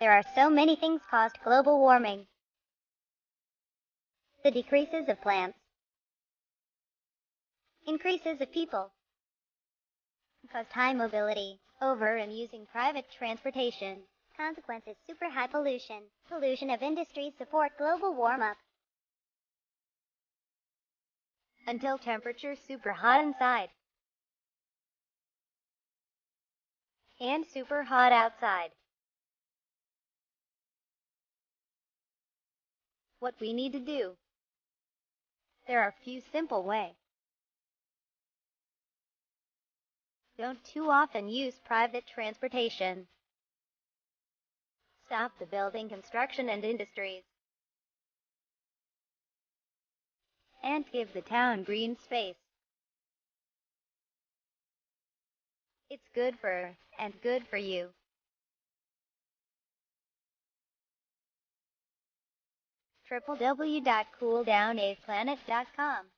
There are so many things caused global warming. The decreases of plants, increases of people, caused high mobility, over and using private transportation. Consequences super high pollution, pollution of industries support global warm up. Until temperature super hot inside. And super hot outside. What we need to do. There are few simple ways. Don't too often use private transportation. Stop the building construction and industries. And give the town green space. It's good for, and good for you. www.cooldownaplanet.com